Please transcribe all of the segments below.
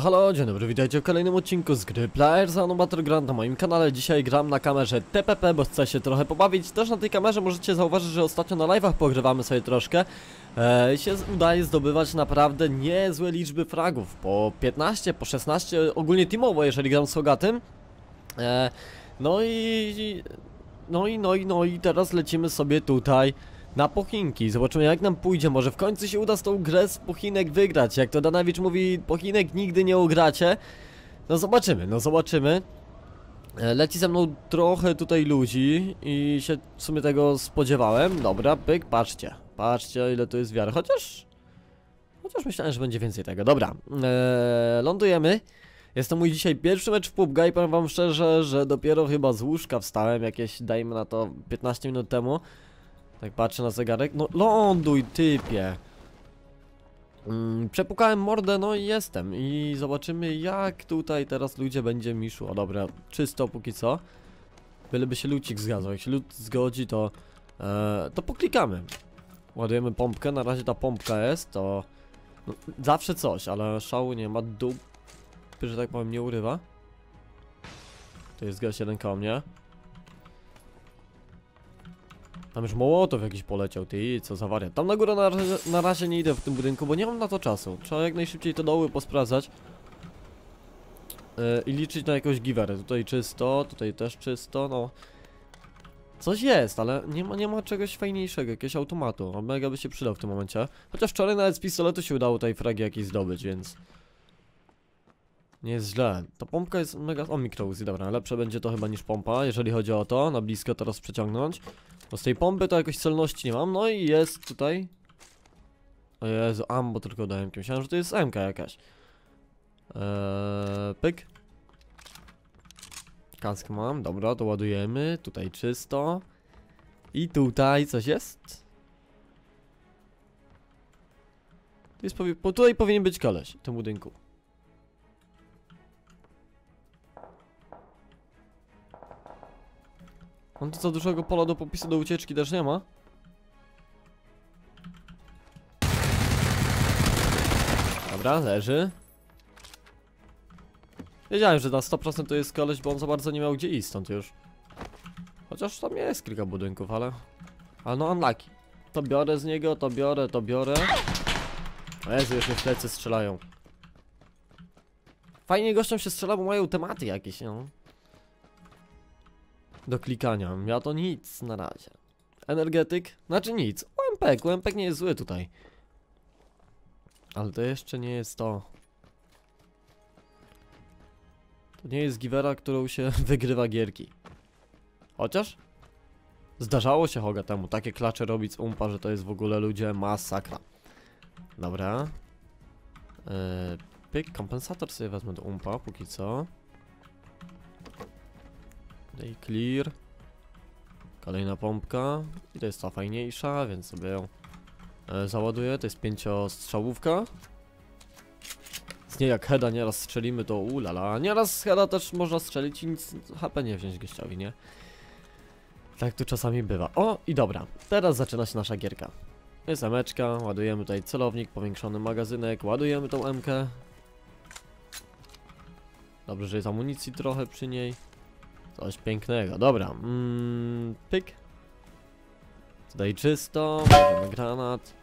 Halo, dzień dobry, witajcie w kolejnym odcinku z gry Players Battleground na moim kanale. Dzisiaj gram na kamerze TPP, bo chcę się trochę pobawić. Też na tej kamerze możecie zauważyć, że ostatnio na live'ach pogrywamy sobie troszkę. E, się z- udaje zdobywać naprawdę niezłe liczby fragów. Po 15, po 16, ogólnie teamowo, jeżeli gram z Hogatym. E, no i... No i, no i, no i teraz lecimy sobie tutaj na pochinki. Zobaczymy jak nam pójdzie. Może w końcu się uda z tą grę z pochinek wygrać. Jak to Danawicz mówi, pochinek nigdy nie ugracie. No zobaczymy, no zobaczymy. E, Leci ze mną trochę tutaj ludzi i się w sumie tego spodziewałem. Dobra, pyk, patrzcie. Patrzcie ile tu jest wiary. Chociaż... Chociaż myślałem, że będzie więcej tego. Dobra, eee, lądujemy. Jest to mój dzisiaj pierwszy mecz w PUBG i powiem wam szczerze, że dopiero chyba z łóżka wstałem jakieś, dajmy na to 15 minut temu. Tak patrzę na zegarek. No ląduj typie. Mm, przepukałem mordę, no i jestem. I zobaczymy jak tutaj teraz ludzie będzie mi szło. Dobra, czysto póki co. Byleby się lucik zgadzał. Jak się lud zgodzi, to, e, to poklikamy. Ładujemy pompkę. Na razie ta pompka jest, to no, zawsze coś, ale szału nie ma. Dupy, że tak powiem, nie urywa. To jest gość jeden koło mnie. Tam już Mołotow jakiś poleciał, ty, co za wariat. Tam na górę na razie, na razie nie idę w tym budynku, bo nie mam na to czasu. Trzeba jak najszybciej te doły posprawdzać. Yy, I liczyć na jakąś giwerę. Tutaj czysto, tutaj też czysto, no. Coś jest, ale nie ma, nie ma czegoś fajniejszego, jakiegoś automatu. A mega by się przydał w tym momencie. Chociaż wczoraj nawet z pistoletu się udało tej fragi jakieś zdobyć, więc... Nie jest źle. Ta pompka jest mega... O, mikro Uzi, dobra, lepsze będzie to chyba niż pompa, jeżeli chodzi o to, na blisko teraz przeciągnąć. Bo z tej pompy to jakoś celności nie mam, no i jest tutaj. O Jezu, ambo tylko dałem, myślałem, że to jest MK jakaś. Eee, pyk. Kask mam, dobra, to ładujemy, tutaj czysto. I tutaj coś jest? Tu jest powie po, tutaj powinien być koleś, w tym budynku. On tu za dużego pola do popisu do ucieczki też nie ma. Dobra, leży. Wiedziałem, że na 100% to jest koleś, bo on za bardzo nie miał gdzie iść stąd już. Chociaż tam jest kilka budynków, ale... Ale no unlucky. To biorę z niego, to biorę, to biorę. O Jezu, już mnie w plecy strzelają. Fajnie gościom się strzela, bo mają tematy jakieś, no do klikania. Ja to nic na razie. Energetyk? Znaczy nic. UMP, UMP nie jest zły tutaj. Ale to jeszcze nie jest to. To nie jest givera, którą się wygrywa gierki. Chociaż? Zdarzało się Hoga temu takie klacze robić z umpa, że to jest w ogóle ludzie masakra. Dobra. Yy, pyk, kompensator sobie wezmę do umpa póki co. Tutaj clear. Kolejna pompka. I to jest ta fajniejsza, więc sobie ją e, załaduję. To jest pięciostrzałówka. Z niej jak heada nieraz strzelimy, to ulala. Nieraz z heada też można strzelić i nic HP nie wziąć gościowi, nie? Tak tu czasami bywa. O, i dobra. Teraz zaczyna się nasza gierka. Jest emeczka, ładujemy tutaj celownik, powiększony magazynek, ładujemy tą MK. Dobrze, że jest amunicji trochę przy niej. Coś pięknego, dobra. Mm, pyk. Tutaj czysto, bierzemy granat,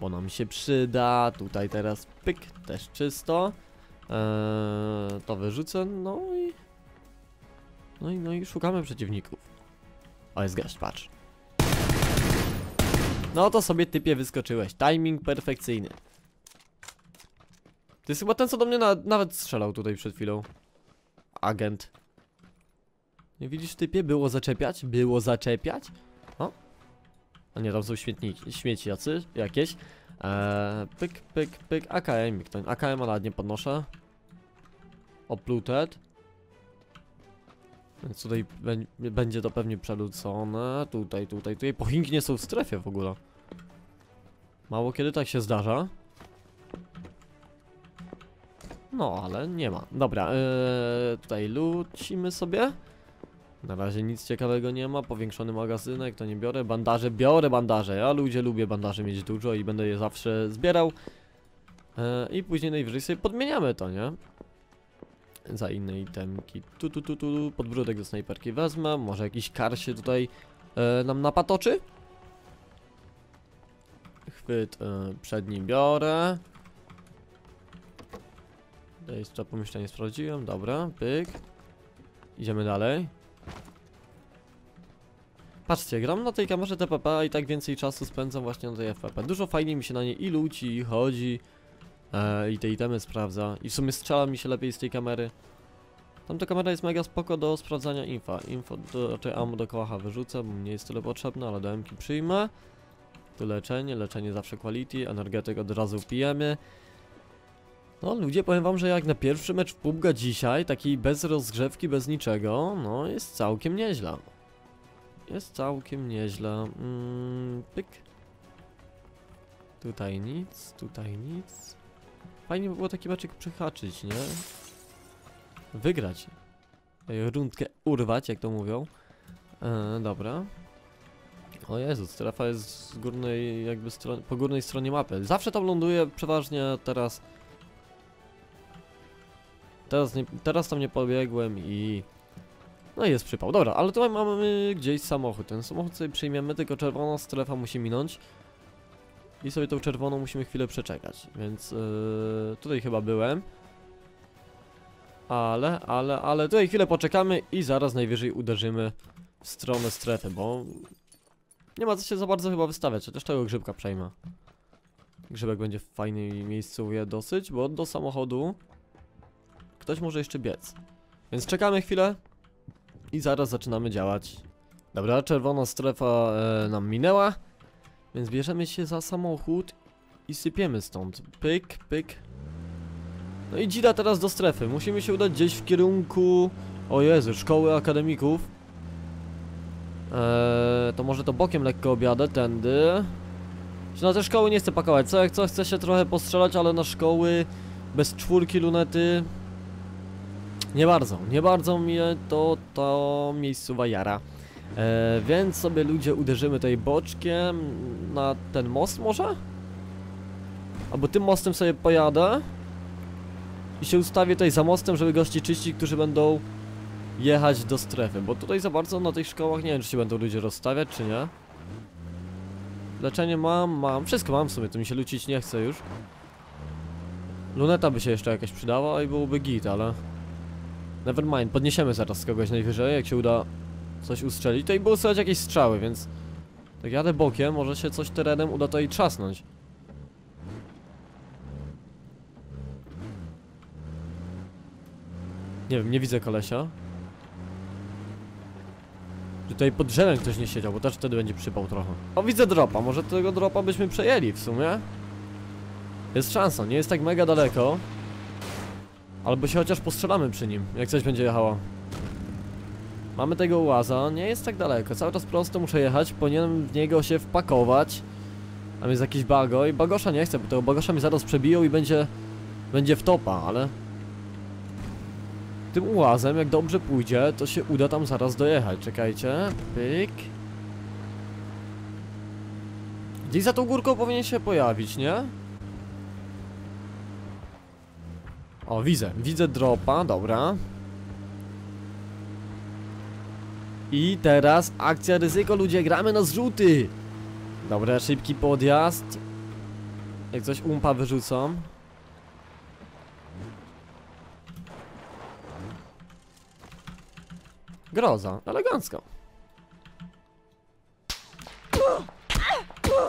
bo nam się przyda. Tutaj teraz pyk, też czysto. Eee, to wyrzucę, no i... No i, no i szukamy przeciwników. O, jest gość, patrz. No to sobie typie wyskoczyłeś. Timing perfekcyjny. To jest chyba ten, co do mnie na, nawet strzelał tutaj przed chwilą. Agent. Nie widzisz typie? Było zaczepiać? Było zaczepiać? O. A nie, tam są śmietniki, śmieci jacy, jakieś. Eee, pyk, pyk, pyk, AKM, ktoś. AKM ale nie podnoszę. Opluted. Więc tutaj bę- będzie to pewnie przelucone. Tutaj, tutaj, tutaj. Pochinki nie są w strefie w ogóle. Mało kiedy tak się zdarza. No, ale nie ma. Dobra, eee, tutaj lucimy sobie. Na razie nic ciekawego nie ma, powiększony magazynek, to nie biorę, bandaże, biorę bandaże, ja ludzie lubię bandaże mieć dużo i będę je zawsze zbierał E, I później najwyżej sobie podmieniamy to, nie? Za inne itemki. Tu, tu, tu, tu, podbródek do snajperki wezmę. Może jakiś kar się tutaj e, nam napatoczy? Chwyt e, przedni biorę. Jeszcze pomieszczenie sprawdziłem, dobra, pyk. Idziemy dalej. Patrzcie, gram na tej kamerze TPP, i tak więcej czasu spędzam właśnie na tej FPP. Dużo fajniej mi się na niej i luci, i chodzi, e, i te itemy sprawdza. I w sumie strzela mi się lepiej z tej kamery. Tamta kamera jest mega spoko do sprawdzania infa. Info, do, raczej ammo do kołacha wyrzucę, bo mnie jest tyle potrzebne, ale do MK przyjmę. Tu leczenie, leczenie zawsze quality, energetyk od razu pijemy. No ludzie, powiem wam, że jak na pierwszy mecz w PUBG dzisiaj, taki bez rozgrzewki, bez niczego, no jest całkiem nieźle. Jest całkiem nieźle. Mm, pyk. Tutaj nic, tutaj nic. Fajnie by było taki meczek przyhaczyć, nie? Wygrać. Rundkę urwać, jak to mówią. E, dobra. O Jezu, strefa jest z górnej, jakby po górnej stronie mapy. Zawsze tam ląduje, przeważnie teraz... Teraz, nie, teraz tam nie pobiegłem i... No i jest przypał. Dobra, ale tutaj mamy gdzieś samochód. Ten samochód sobie przyjmiemy, tylko czerwona strefa musi minąć. I sobie tą czerwoną musimy chwilę przeczekać. Więc yy, tutaj chyba byłem. Ale, ale, ale tutaj chwilę poczekamy i zaraz najwyżej uderzymy w stronę strefy, bo nie ma co się za bardzo chyba wystawiać, chociaż tego grzybka przejmę. Grzybek będzie w fajnej miejscowie dosyć, bo do samochodu ktoś może jeszcze biec. Więc czekamy chwilę i zaraz zaczynamy działać. Dobra, czerwona strefa e, nam minęła, więc bierzemy się za samochód i sypiemy stąd. Pyk, pyk. No i dzida teraz do strefy. Musimy się udać gdzieś w kierunku... O Jezu, szkoły akademików. Eee, to może to bokiem lekko objadę, tędy. Na te szkoły nie chcę pakować, co jak co, chcę się trochę postrzelać, ale na szkoły bez czwórki lunety... Nie bardzo, nie bardzo mnie to, to miejscowa jara. Eee, więc sobie ludzie uderzymy tutaj boczkiem na ten most może? Albo tym mostem sobie pojadę i się ustawię tutaj za mostem, żeby gości czyścić, którzy będą jechać do strefy, bo tutaj za bardzo na tych szkołach nie wiem, czy się będą ludzie rozstawiać, czy nie. Leczenie mam, mam, wszystko mam w sumie, to mi się lucić nie chce już. Luneta by się jeszcze jakaś przydała i byłoby git, ale... Never mind, podniesiemy zaraz kogoś najwyżej, jak się uda coś ustrzelić. Tutaj było słychać jakieś strzały, więc... Tak jadę bokiem, może się coś terenem uda tutaj trzasnąć. Nie wiem, nie widzę kolesia. Tutaj pod drzewem ktoś nie siedział, bo też wtedy będzie przypał trochę. O, widzę dropa, może tego dropa byśmy przejęli w sumie. Jest szansa, nie jest tak mega daleko. Albo się chociaż postrzelamy przy nim, jak coś będzie jechało. Mamy tego łaza, nie jest tak daleko, cały czas prosto muszę jechać, powinienem w niego się wpakować. Tam jest jakiś bago i bagosza nie chcę, bo tego bagosza mi zaraz przebiją i będzie... Będzie w topa, ale tym ułazem, jak dobrze pójdzie, to się uda tam zaraz dojechać. Czekajcie. Pyk. Gdzieś za tą górką powinien się pojawić, nie? O, widzę. Widzę dropa, dobra. I teraz akcja ryzyko, ludzie, gramy na zrzuty. Dobra, szybki podjazd. Jak coś umpa wyrzucam. Groza, elegancko.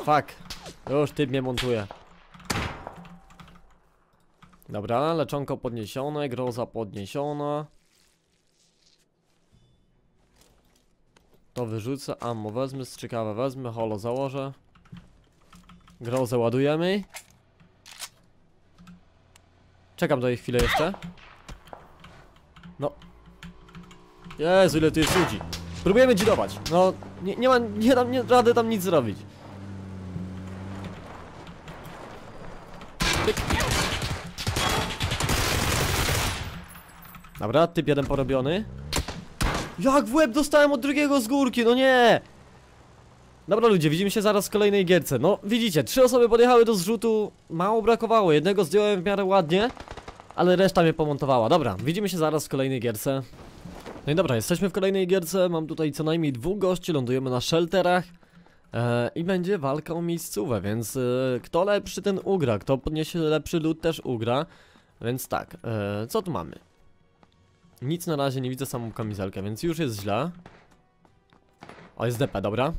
Fuck. Już typ mnie montuje. Dobra, leczonko podniesione, groza podniesiona. To wyrzucę, ammo wezmę, strzykawę wezmę, holo założę. Grozę ładujemy. Czekam do jej chwilę jeszcze. No, Jezu, ile tu jest ludzi. Próbujemy dzidować. No, nie, nie ma, nie dam nie rady tam nic zrobić. Dobra, typ jeden porobiony. Jak w łeb dostałem od drugiego z górki, no nie! Dobra ludzie, widzimy się zaraz w kolejnej gierce. No widzicie, trzy osoby podjechały do zrzutu, mało brakowało, jednego zdjąłem w miarę ładnie, ale reszta mnie pomontowała. Dobra, widzimy się zaraz w kolejnej gierce. No i dobra, jesteśmy w kolejnej gierce, mam tutaj co najmniej dwóch gości, lądujemy na shelterach. E, I będzie walka o miejscówę, więc e, kto lepszy ten ugra, kto podniesie lepszy lód też ugra. Więc tak, e, co tu mamy? Nic na razie nie widzę samą kamizelkę, więc już jest źle. O, jest DP, dobra.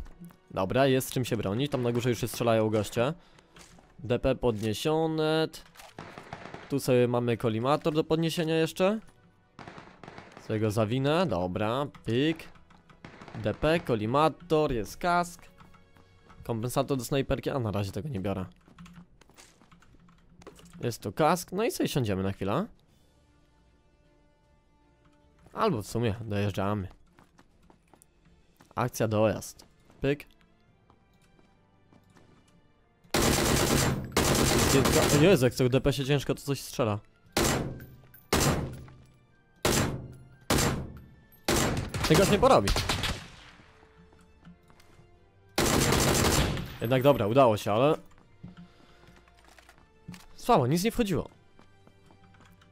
Dobra, jest czym się bronić, tam na górze już się strzelają goście. DP podniesione. Tu sobie mamy kolimator do podniesienia jeszcze. Sobie go zawinę, dobra, pyk. DP, kolimator, jest kask. Kompensator do snajperki, a na razie tego nie biorę. Jest tu kask, no i sobie siądziemy na chwilę. Albo w sumie dojeżdżamy. Akcja dojazd. Pyk. O Jezu, jak tego DP się ciężko to coś strzela. Czegoś nie porobi. Jednak dobra, udało się, ale... Słabo, nic nie wchodziło.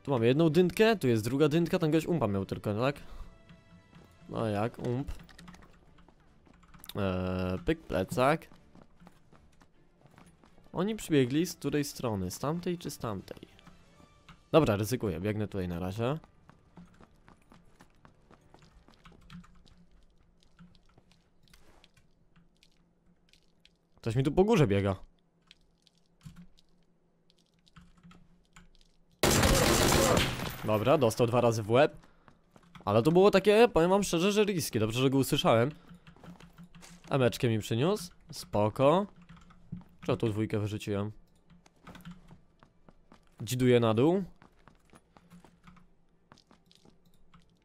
Tu mamy jedną dynkę, tu jest druga dynka, ten gość umpa miał tylko, tak? No jak, ump. Eee, pyk, plecak. Oni przybiegli z której strony? Z tamtej czy z tamtej? Dobra, ryzykuję, biegnę tutaj na razie. Ktoś mi tu po górze biega. Dobra, dostał dwa razy w łeb. Ale to było takie, powiem wam szczerze, że riskie. Dobrze, że go usłyszałem. Emeczkę mi przyniósł. Spoko. Czy tu dwójkę wyrzuciłem? Dziduję na dół.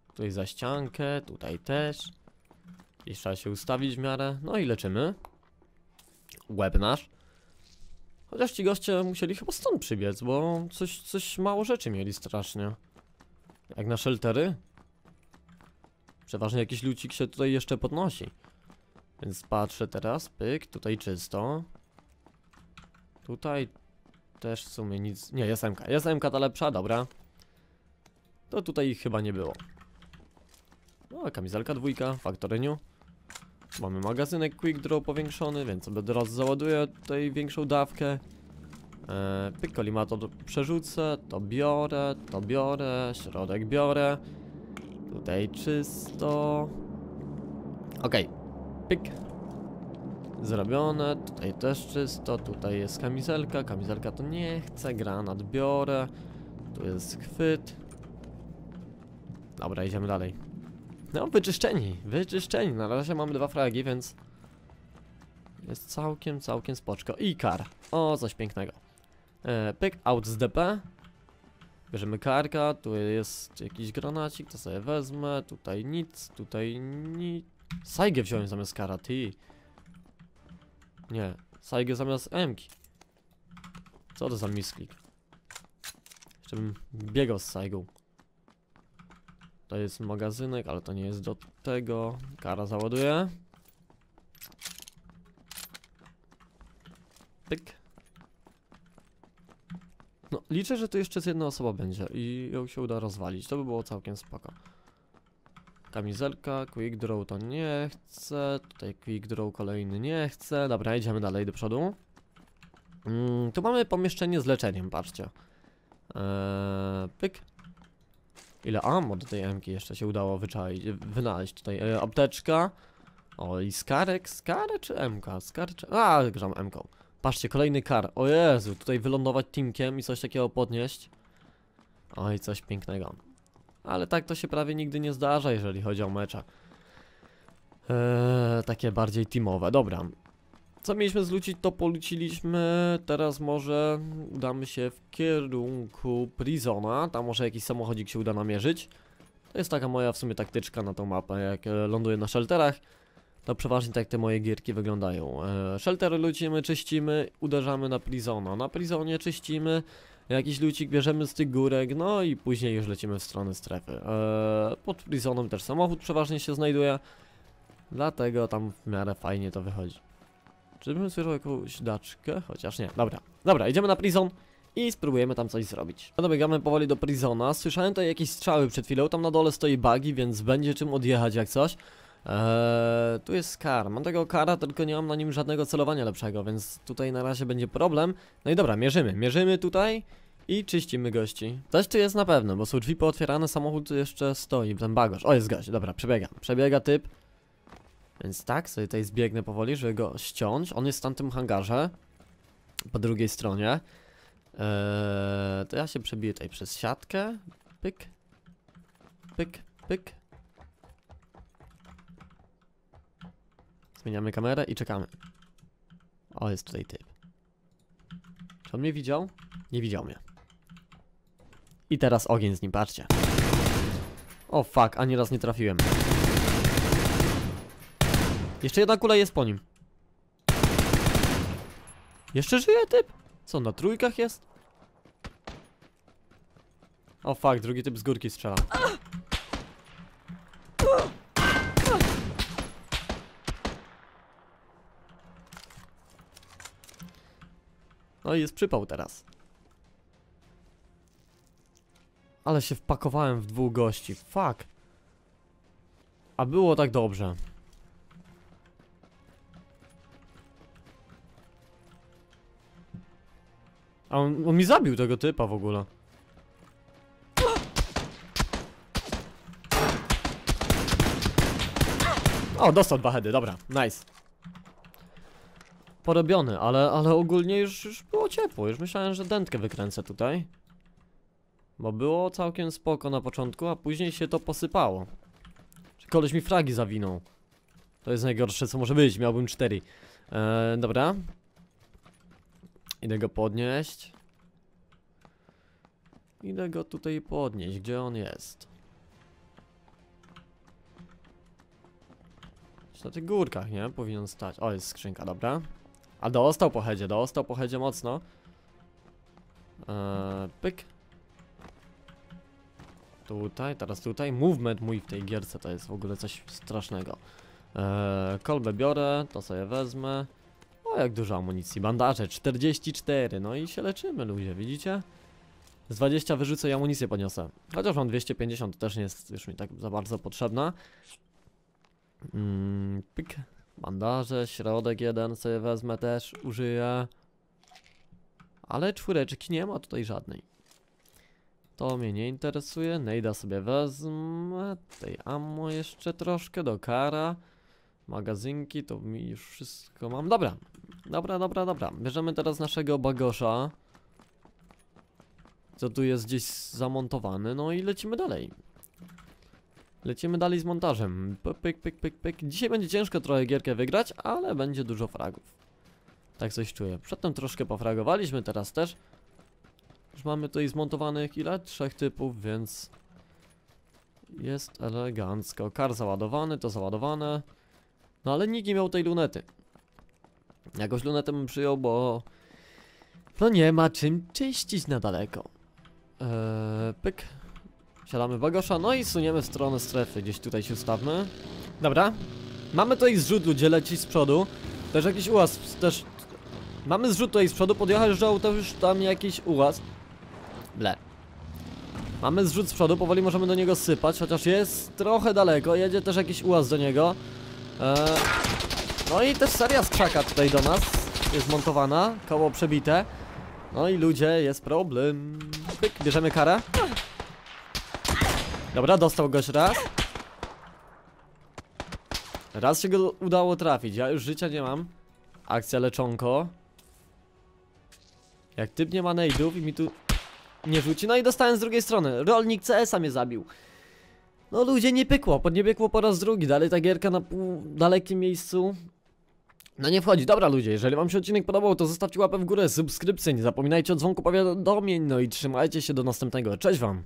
Tutaj za ściankę, tutaj też. I trzeba się ustawić w miarę. No i leczymy. Łeb nasz. Chociaż ci goście musieli chyba stąd przybiec, bo coś, coś mało rzeczy mieli strasznie. Jak na sheltery. Przeważnie jakiś lucik się tutaj jeszcze podnosi. Więc patrzę teraz, pyk, tutaj czysto. Tutaj też w sumie nic... Nie, jest MK. Jest MK ta lepsza, dobra. To tutaj ich chyba nie było. No, kamizelka dwójka, faktoryniu. Mamy magazynek Quick Draw powiększony, więc sobie od razu załaduję tutaj większą dawkę. Pyk, kolimator przerzucę, to biorę, to biorę, środek biorę. Tutaj czysto. Okej, pyk. Zrobione, tutaj też czysto, tutaj jest kamizelka, kamizelka to nie chcę, granat biorę. Tu jest chwyt. Dobra, idziemy dalej. No, wyczyszczeni, wyczyszczeni. Na razie mamy dwa fragi, więc jest całkiem, całkiem spoczko. I kar. O, coś pięknego. E, out z DP. Bierzemy karka, tu jest jakiś granacik, to sobie wezmę. Tutaj nic, tutaj nic. Sajgę wziąłem zamiast kara, ty. Nie, Sajgę zamiast Mki. Co to za misklik? Jeszcze bym biegał z Saigą. To jest magazynek, ale to nie jest do tego. Kara załaduje. Pyk. No, liczę, że tu jeszcze z jedna osoba będzie i ją się uda rozwalić. To by było całkiem spoko. Kamizelka, quick draw to nie chcę. Tutaj quick draw kolejny nie chcę. Dobra, idziemy dalej do przodu. Mm, tu mamy pomieszczenie z leczeniem, patrzcie. Eee, pyk. Ile ammo do tej MK jeszcze się udało wyczaić, wynaleźć tutaj. E, apteczka. O i skarek, skary czy MK? Skar czy... A, gram MK. Patrzcie, kolejny kar. O Jezu, tutaj wylądować teamkiem i coś takiego podnieść. Oj, coś pięknego. Ale tak to się prawie nigdy nie zdarza, jeżeli chodzi o mecze. Eee, takie bardziej teamowe. Dobra. Co mieliśmy zlucić, to poluciliśmy. Teraz może udamy się w kierunku Prisona. Tam może jakiś samochodzik się uda namierzyć. To jest taka moja w sumie taktyczka na tą mapę. Jak e, ląduję na shelterach, to przeważnie tak te moje gierki wyglądają. E, sheltery lucimy, czyścimy, uderzamy na Prisona. Na Prisonie czyścimy, jakiś lucik bierzemy z tych górek, no i później już lecimy w stronę strefy. E, pod Prisonem też samochód przeważnie się znajduje. Dlatego tam w miarę fajnie to wychodzi. Czyżbym słyszał jakąś daczkę? Chociaż nie. Dobra. Dobra, idziemy na prison i spróbujemy tam coś zrobić. No dobiegamy powoli do prisona. Słyszałem tutaj jakieś strzały przed chwilą. Tam na dole stoi buggy, więc będzie czym odjechać jak coś. Eee, tu jest kar. Mam tego kara, tylko nie mam na nim żadnego celowania lepszego, więc tutaj na razie będzie problem. No i dobra, mierzymy. Mierzymy tutaj i czyścimy gości. Coś tu jest na pewno, bo są drzwi pootwierane, samochód jeszcze stoi, ten bagaż. O, jest gość, dobra, przebiega. Przebiega typ. Więc tak, sobie tutaj zbiegnę powoli, żeby go ściąć. On jest w tamtym hangarze. Po drugiej stronie. Eee, to ja się przebiję tutaj przez siatkę. Pyk. Pyk, pyk. Zmieniamy kamerę i czekamy. O, jest tutaj typ. Czy on mnie widział? Nie widział mnie. I teraz ogień z nim, patrzcie. O fuck, ani raz nie trafiłem. Jeszcze jedna kula jest po nim. Jeszcze żyje typ? Co, na trójkach jest? O fuck, drugi typ z górki strzela. No i jest przypał teraz. Ale się wpakowałem w dwóch gości. Fuck. A było tak dobrze. A on, on mi zabił tego typa w ogóle. O, dostał dwa heady, dobra, nice. Porobiony, ale, ale ogólnie już, już było ciepło, już myślałem, że dętkę wykręcę tutaj. Bo było całkiem spoko na początku, a później się to posypało. Koleś mi fragi zawinął. To jest najgorsze co może być, miałbym cztery. Eee, dobra. Idę go podnieść. Idę go tutaj podnieść, gdzie on jest? Na tych górkach, nie? Powinien stać. O, jest skrzynka, dobra. A dostał po headzie, dostał po headzie mocno. Eee, pyk. Tutaj, teraz tutaj. Movement mój w tej gierce to jest w ogóle coś strasznego. Eee, kolbę biorę, to sobie wezmę. O, jak dużo amunicji. Bandaże 44, no i się leczymy ludzie, widzicie? Z 20 wyrzucę i amunicję podniosę. Chociaż mam 250, to też nie jest już mi tak za bardzo potrzebna. Mm, pyk. Bandaże, środek jeden sobie wezmę też, użyję. Ale czwóreczki nie ma tutaj żadnej. To mnie nie interesuje. Nejda sobie wezmę. Tej ammo jeszcze troszkę do kara. Magazynki, to mi już wszystko mam. Dobra, dobra, dobra, dobra. Bierzemy teraz naszego bagosza. Co tu jest gdzieś zamontowany. No i lecimy dalej. Lecimy dalej z montażem. Pyk, pyk, pyk, pyk. Dzisiaj będzie ciężko trochę gierkę wygrać, ale będzie dużo fragów. Tak coś czuję. Przedtem troszkę pofragowaliśmy, teraz też. Już mamy tutaj zmontowanych ile? Trzech typów, więc... Jest elegancko. Kar załadowany, to załadowane. No ale nikt nie miał tej lunety. Jakoś lunetę bym przyjął, bo... No nie ma czym czyścić na daleko. Eee, pyk. Siadamy bagosza, no i suniemy w stronę strefy. Gdzieś tutaj się ustawmy. Dobra. Mamy tutaj zrzut, ludzie leci z przodu. Też jakiś ułaz, też... Mamy zrzut tutaj z przodu, podjeżdżał to już tam jakiś ułaz. Ble. Mamy zrzut z przodu, powoli możemy do niego sypać, chociaż jest trochę daleko, jedzie też jakiś ułaz do niego. Eee, no i też seria z krzaka tutaj do nas jest montowana, koło przebite. No i ludzie, jest problem. Pyk, bierzemy karę. Dobra, dostał goś raz. Raz się go udało trafić, ja już życia nie mam. Akcja leczonko. Jak typ nie ma nade'ów i mi tu nie rzuci. No i dostałem z drugiej strony. Rolnik CS-a mnie zabił. No ludzie, nie pykło, pod nie po raz drugi. Dalej ta gierka na pół dalekim miejscu. No nie wchodzi. Dobra ludzie, jeżeli wam się odcinek podobał, to zostawcie łapę w górę, subskrypcję, nie zapominajcie o dzwonku powiadomień, no i trzymajcie się do następnego. Cześć wam!